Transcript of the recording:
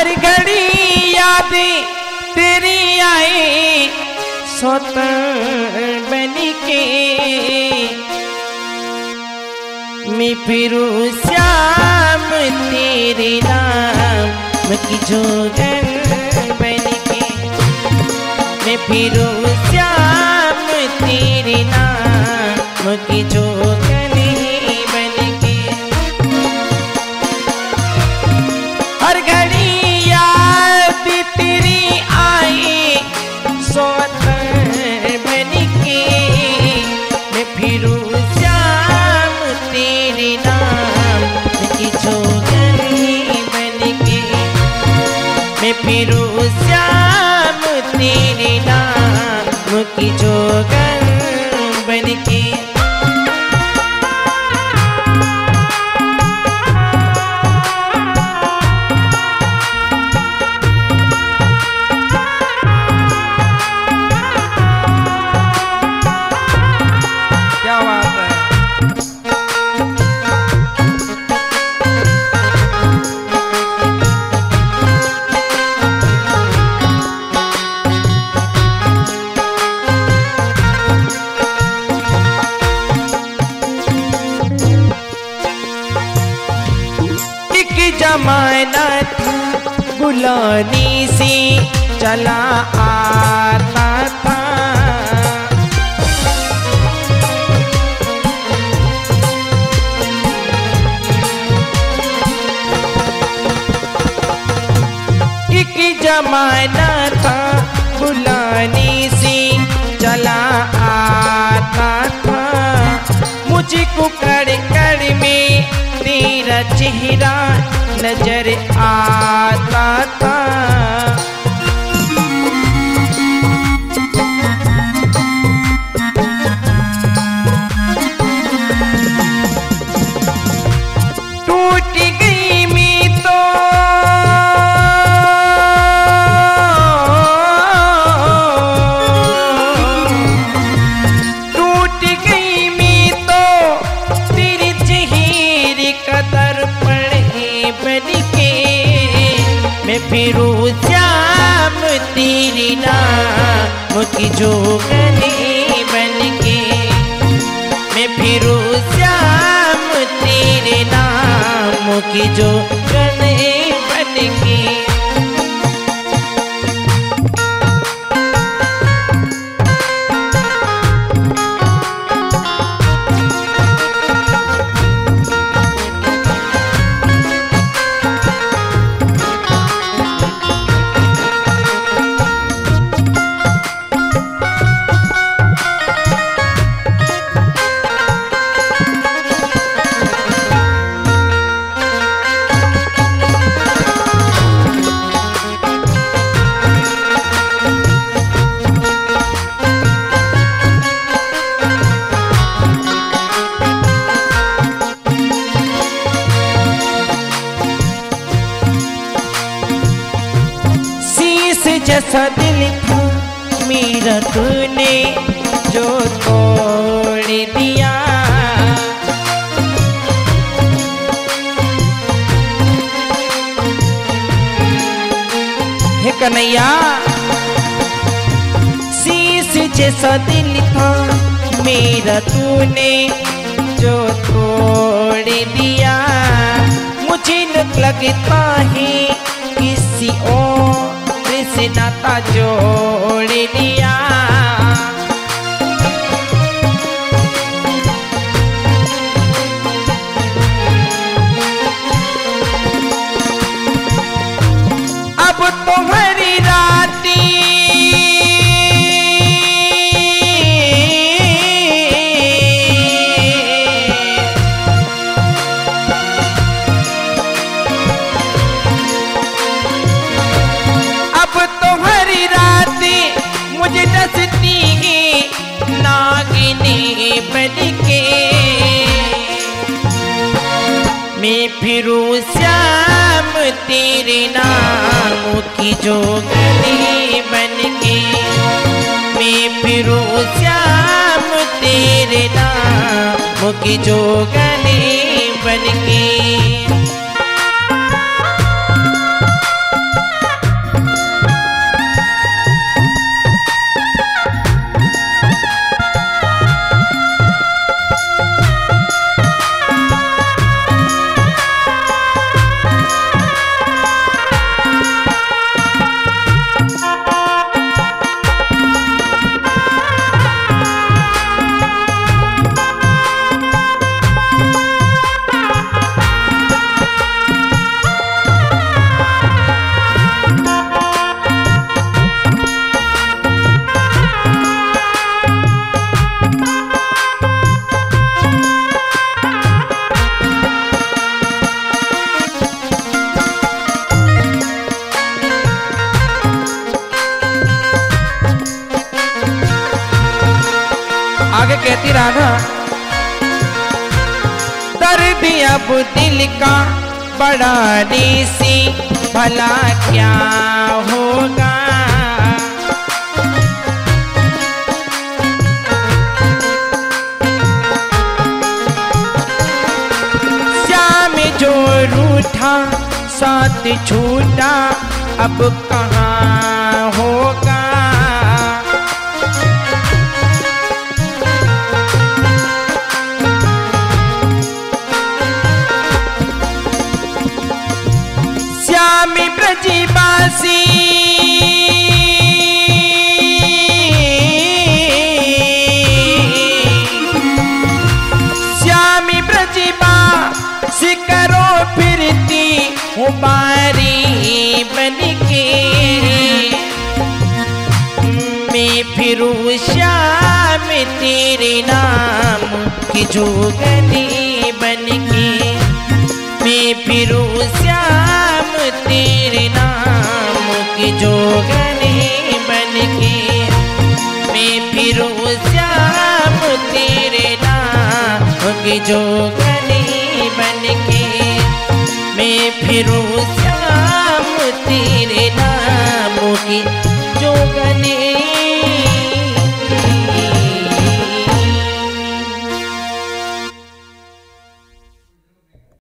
हर घड़ी याद तेरी आई सोतन बन के। मैं फिरू श्याम तेरे नाम की जोगन बन के। मैं फिरू जमाना था बुलानी से चला आता था। एक जमाना था बुलाने से नज़र आता तेरी नाम की जोगने बन के मैं फिरू श्याम, तेरे नाम जो गने बन के जैसा दिल था मेरा तूने जो तोड़ दिया। हे कन्हैया, शीश जैसा दिल था मेरा तूने जो तोड़ दिया। मुझे न लगता है से नाता जोड़ लिया। के। मैं फिरू श्याम तेरे नाम की जोगनी बन के मैं फिरू श्याम तेरे नाम की जोगनी बन कहेगी राधा दर्द अब दिल का बड़ा सी भला क्या होगा? श्याम जो रूठा साथ छूटा, अब कहाँ बारी बन के मैं फिरूँ श्याम तेरे नाम की जोगनी बन के मैं फिरूँ श्याम तेरे नाम की जोगनी बन के मैं फिरूँ श्याम तेरे नाम की जोगनी बन के मैं फिरूँ श्याम तेरे नाम की जोगनी